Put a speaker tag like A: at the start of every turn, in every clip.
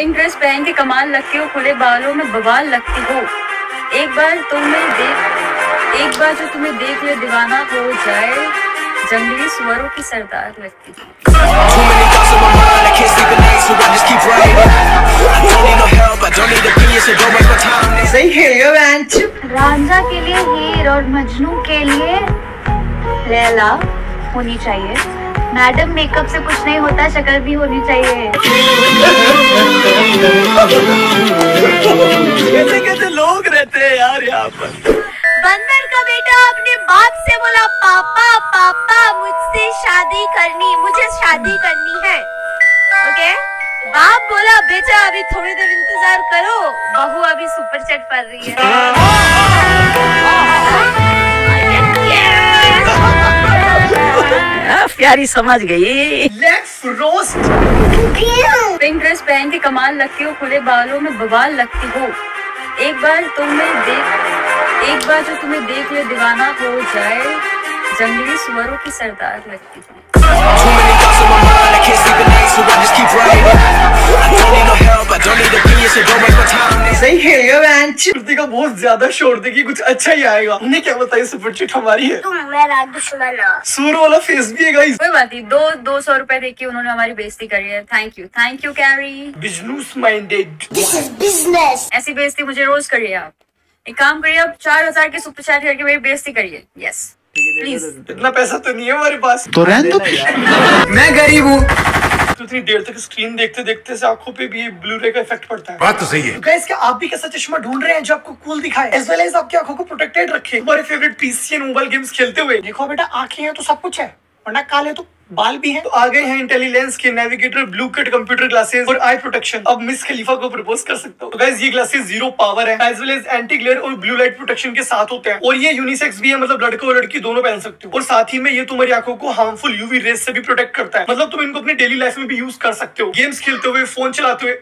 A: Pink dress पहन के कमाल लगती हो खुले बालों में बवाल लगती हो। एक बार तुम्हें देख एक बार जो तुम्हें देख ले दीवाना हो जाए जंगली स्वरों की सरदार लगती
B: राजा के लिए हीर और मजनू के लिए लैला होनी चाहिए। मैडम मेकअप से कुछ नहीं होता शक्ल भी होनी चाहिए।
C: कैसे कैसे लोग रहते हैं यार यहाँ पर?
B: बंदर का बेटा अपने बाप से बोला पापा पापा मुझसे शादी करनी मुझे शादी करनी है। ओके बाप बोला बेटा अभी थोड़ी देर इंतज़ार करो। बहू अभी सुपर चैट पढ़ रही है।
D: प्यारी समझ गई।
C: लेट्स रोस्ट
A: पिंक ड्रेस पहन के कमाल लगती हो खुले बालों में बवाल लगती हो। एक बार तुम्हें देख एक बार जो तुम्हें देख ले दीवाना हो जाए जंगली सुअरों की सरदार लगती हो।
C: सही खेल बेंच का बहुत ज़्यादा शोर देखिए कुछ अच्छा ही आएगा। उन्हें क्या बताइए सुपर चिट हमारी है।
B: तुम मेरा दुश्मन हो
C: सूर वाला फेस भी है गाइस
A: कोई बात नहीं दो दो सौ रुपए देके उन्होंने हमारी बेइज्जती करी है। Thank you thank you Carry
C: business minded business
A: ऐसी बेइज्जती मुझे रोज करिए आप। एक काम करिए आप चार हज़ार के सुपर चैट करके मेरी बेइज्जती करिए। यस प्लीज़
C: इतना पैसा तो नहीं है हमारे पास।
E: तो रहने दो।
C: मैं गरीब हूँ। तो इतनी देर तक स्क्रीन देखते देखते से आँखों पे भी ब्लू रे का इफ़ेक्ट पड़ता है।
E: बात तो सही है।
C: गाइस क्या आप भी कैसा चश्मा ढूंढ रहे हैं जो आपको कूल दिखाए? एज वेल एज आपकी आँखों को प्रोटेक्टेड रखे। हमारे favourite PC and mobile games खेलते हुए। देखो बेटा आँखें हैं तो सब कुछ है वरना काले तो बाल भी हैं। तो आ गए हैं इंटेलिजेंस के navigator blue cut computer glasses और आई प्रोटेक्शन अब मिस खलीफा को प्रपोज कर सकते हो। तो ये ग्लासेस ज़ीरो पावर है as well as anti glare और ब्लू लाइट प्रोटेक्शन के साथ होते हैं। और ये यूनिसेक्स भी है मतलब लड़के और लड़की दोनों पहन सकते हो। और साथ ही में ये तुम्हारी आँखों को हार्मफुल यूवी रेस से भी प्रोटेक्ट करता है। मतलब तुम इनको अपनी डेली लाइफ में भी यूज़ कर सकते हो। गेम्स खेलते हुए फ़ोन चलाते हुए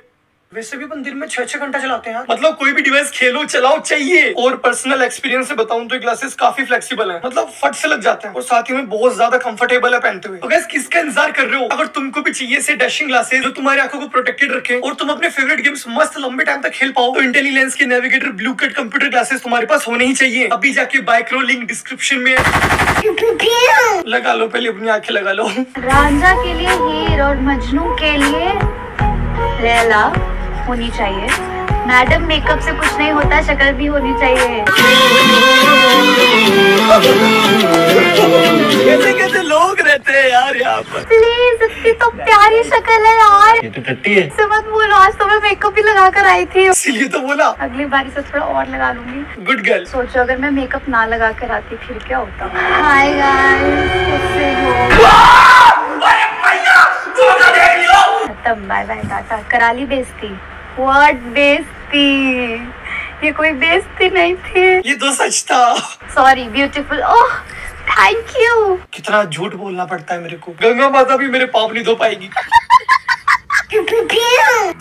C: वैसे भी अपन दिन में छह छह घंटा चलाते हैं यार। मतलब कोई भी डिवाइस खेलो चलाओ चाहिए। और पर्सनल एक्सपीरियंस से बताऊँ तो ये ग्लासेस काफ़ी फ्लेक्सिबल है। मतलब फट से लग जाते हैं। और साथ ही में बहुत ज़्यादा कंफर्टेबल है पहनते हुए। तो गैस किसका इंतज़ार कर रहे हो? अगर तुमको भी चाहिए से डैशिंग ग्लासेस जो तुम्हारी आँखों को प्रोटेक्टेड रखे और तुम अपने फेवरेट गेम्स मस्त लंबे टाइम तक खेल पाओ तो इंटेलिजेंस के navigator blue cut computer glasses तुम्हारे पास होने ही चाहिए। अभी जाके बाइक रो लिंक डिस्क्रिप्शन में। लगा लो पहले अपनी आँखें लगा लो।
B: राजा के लिए हीर और मजनू के लिए लैला होनी चाहिए। मैडम मेकअप से कुछ नहीं होता शक्ल भी होनी चाहिए।
C: कैसे कैसे लोग रहते हैं यार यहाँ पर?
B: प्लीज़ इतनी तो प्यारी शक्ल है यार।
C: ये तो टट्टी है।
B: से मत बोलो आज तो मैं मेकअप भी लगा कर आई थी।
C: इसीलिए तो बोला।
B: अगली बारी से थोड़ा और लगा लूँगी।
C: गुड गर्ल
B: सोचो अगर मैं मेकअप ना लगा कर आती फिर क्या होता? हाय गाइस कैसे खत्म बाय बाय टाटा। करा ली बेइज्जती व्हाट बेइज्जती ये कोई बेइज्जती नहीं थी।
C: ये तो सच था।
B: Sorry beautiful oh thank you
C: कितना झूठ बोलना पड़ता है मेरे को। गंगा माता भी मेरे पाप नहीं धो पाएगी।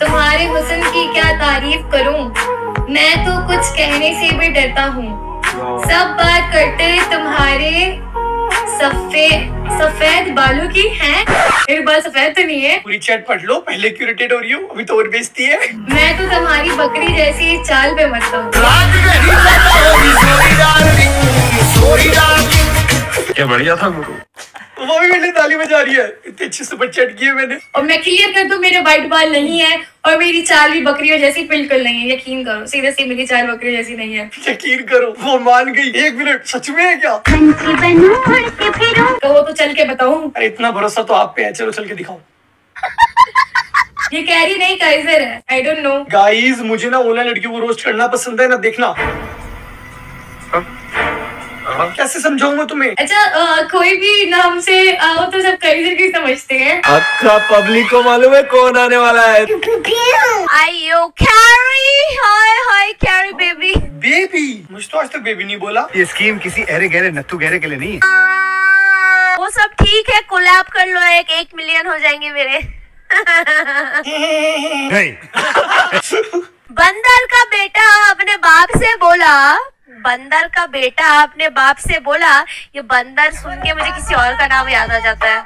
F: तुम्हारे हुसन की क्या तारीफ़ करूँ? मैं तो कुछ कहने से भी डरता हूँ। सब बात करते तुम्हारे सफ़ेद बालों की है। मेरे बाल सफ़ेद तो नहीं है।
C: पूरी चैट पढ़ लो पहले क्यों रिटेट हो रही हो अभी तो और बेचती है।
F: मैं तो तुम्हारी बकरी जैसी चाल पे मरता हूँ
E: क्या बढ़िया था गुरु?
C: वो भी मैंने ताली बजा रही है। इतनी अच्छी सुपर चैट की है मैंने।
F: और मैं क्लियर कर दूँ मेरे वाइट बाल नहीं है और मेरी चाल भी बकरियों जैसी बिल्कुल नहीं है। यकीन करो सीधे सी मेरी चाल बकरियों जैसी नहीं है।
C: यकीन करो वो मान गई। एक मिनट सच में है क्या?
B: फिरूं।
F: तो वो तो चल के बताऊँ।
C: अरे इतना भरोसा तो आप पे है। चलो चल के दिखाओ।
F: ये कैरी नहीं काइजर है। आई डोंट नो
C: गाइस मुझे ना ओला लड़कियों को रोस्ट करना पसंद है ना देखना। कैसे समझाऊं मैं तुम्हें?
F: अच्छा अ, कोई भी नाम से आओ तो सब काइजर की समझते हैं।
G: अक्का पब्लिक को मालूम है कौन आने वाला है।
B: आयो कैरी हाय हाय कैरी बेबी
C: बेबी मुझे तो आज तक बेबी नहीं बोला।
E: ये स्कीम किसी अरे गहरे नत्थू गहरे के लिए नहीं।
B: वो सब ठीक है कोलैब कर लो एक एक मिलियन हो जाएँगे मेरे। बंदर का बेटा अपने बाप से बोला बंदर का बेटा आपने बाप से बोला ये बंदर सुन के मुझे किसी और का नाम याद आ जाता है।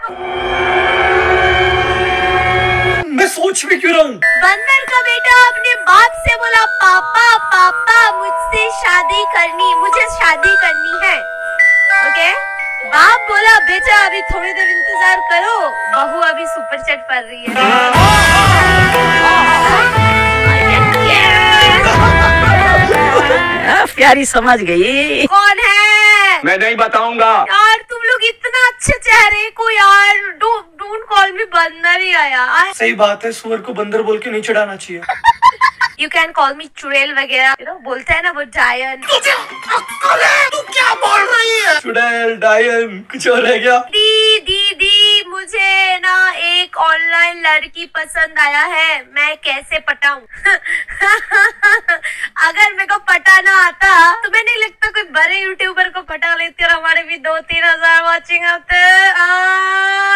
C: मैं सोच भी क्यों रहा हूँ?
B: बंदर का बेटा आपने बाप से बोला पापा पापा मुझसे शादी करनी मुझे शादी करनी है। ओके? बाप बोला बेटा अभी थोड़ी देर इंतज़ार करो बहू अभी सुपर चैट पढ़ रही है।
H: हाँ। प्यारी समझ गई।
B: कौन है?
I: मैं नहीं बताऊँगा।
B: यार तुम लोग इतना अच्छे चेहरे को यार डोंट कॉल मी बंदर ही आया
C: सही बात है सुअर को बंदर बोल के नहीं चढ़ाना चाहिए।
B: यू कैन कॉल मी चुड़ैल वगैरह you know, बोलते हैं ना वो डायन तू क्या बोल रही है?
C: चुड़ैल डायन कुछ और रह गया।
B: दी दीदी मुझे ना एक ऑनलाइन लड़की पसंद आया है मैं कैसे पटाऊं? अगर मेरे को पटाना आता तो मैं नहीं लगता कोई बड़े यूट्यूबर को पटा लेती और हमारे भी दो तीन हज़ार वॉचिंग आते।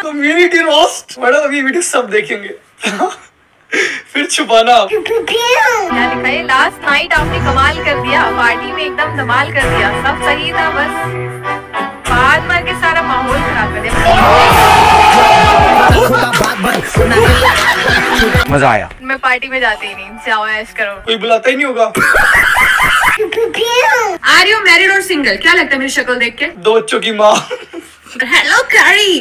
C: कम्युनिटी रोस्ट मैडम अभी वीडियो सब देखेंगे। फिर छुपाना
J: लास्ट नाइट आपने कमाल कर दिया पार्टी में एकदम धमाल कर दिया। सब सही था बस।
E: मज़ा आया।
J: मैं पार्टी में जाती ही नहीं जाओ ऐश करो।
C: कोई बुलाता ही नहीं होगा।
H: आर यू मैरिड और सिंगल क्या लगता है मेरी शक्ल देख के?
C: दो बच्चों की माँ।
H: हेलो कैरी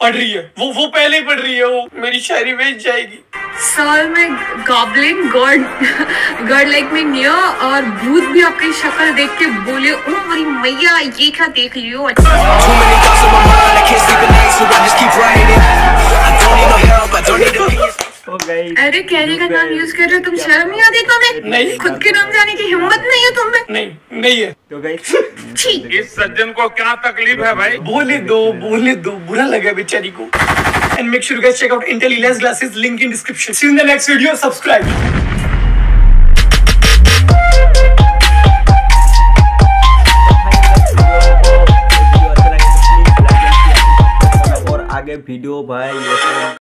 C: पढ़ रही है। वो वो पहले ही पढ़ रही है वो मेरी शायरी बेच जाएगी।
H: साल में गॉबलिन गॉड गॉड लाइक में निया और भूत भी आपकी शक्ल देख के बोले ओ मेरी मैया ये क्या देख लियो
K: my.
H: अरे कैरी का नाम यूज़ कर रहे हो तुम शर्म नहीं आती तुम्हें?
C: नहीं।
H: खुद के नाम जाने की हिम्मत नहीं है तुम्हें?
C: नहीं नहीं है।
H: छी
I: इस सज्जन को क्या तकलीफ़ है भाई?
C: बोले दो बोले दो बुरा लगा बेचारी को। And make sure guys check out intelligence glasses link in description see in the next video subscribe
D: और आगे वीडियो भाई